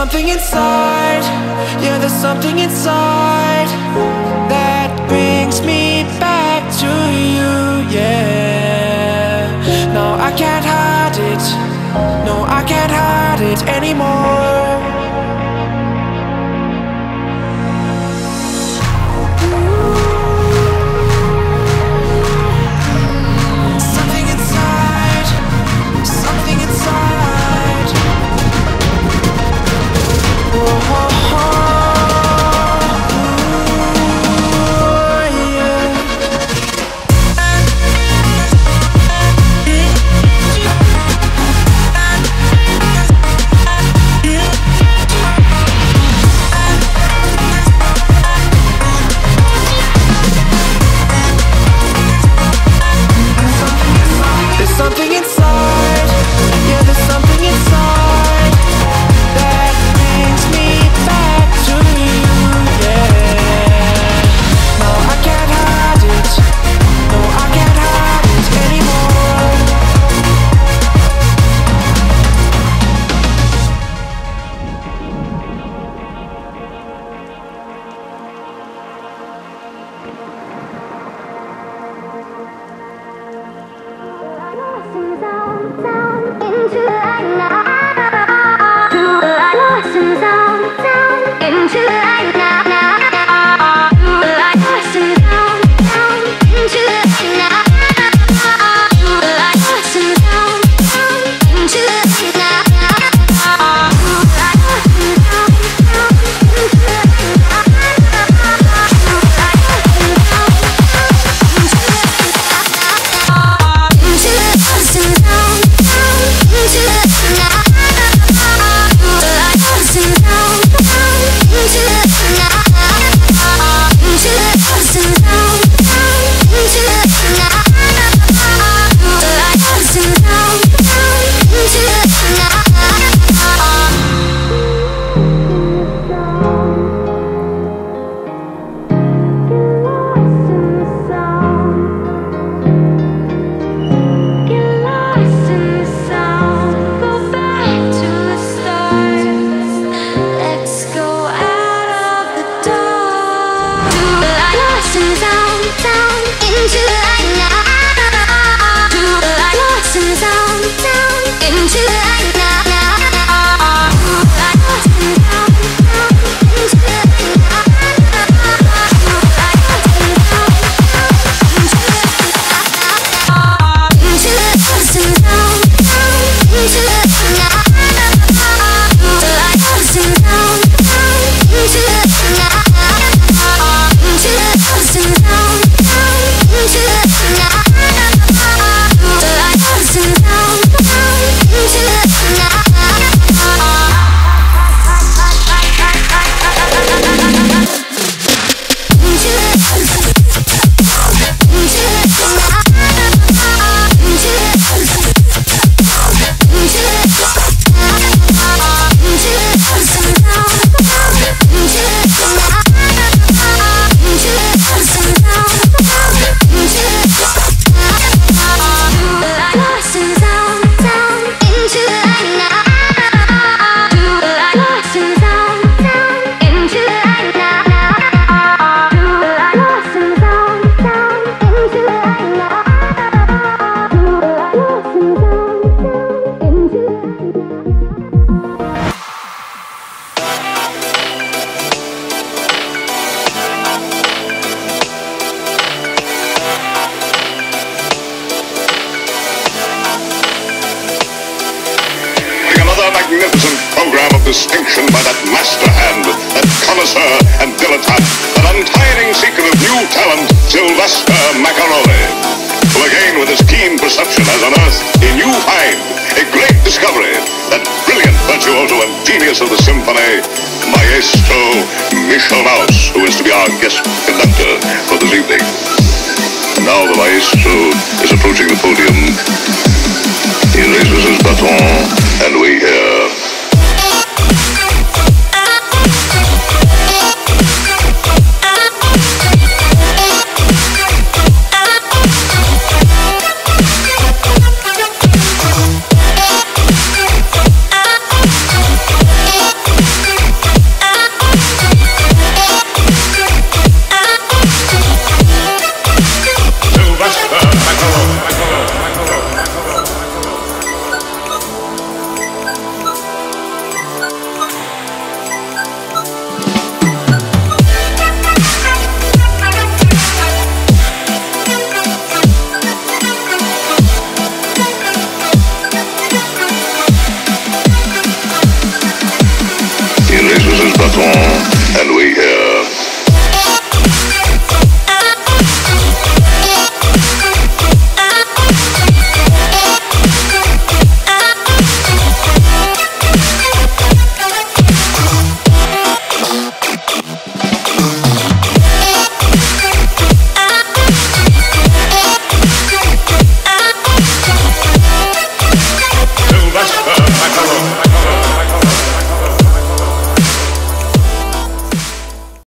something inside, yeah, there's something inside that brings me back to you, yeah. No, I can't hide it. No, I can't hide it anymore. 是。Distinction by that master hand, that connoisseur and dilettante, that untiring seeker of new talent, Sylvester Macaroni. Who again, with his keen perception, has unearthed a new find, a great discovery, that brilliant virtuoso and genius of the symphony, Maestro Michel Maus, who is to be our guest conductor for this evening. Now the maestro is approaching the podium. He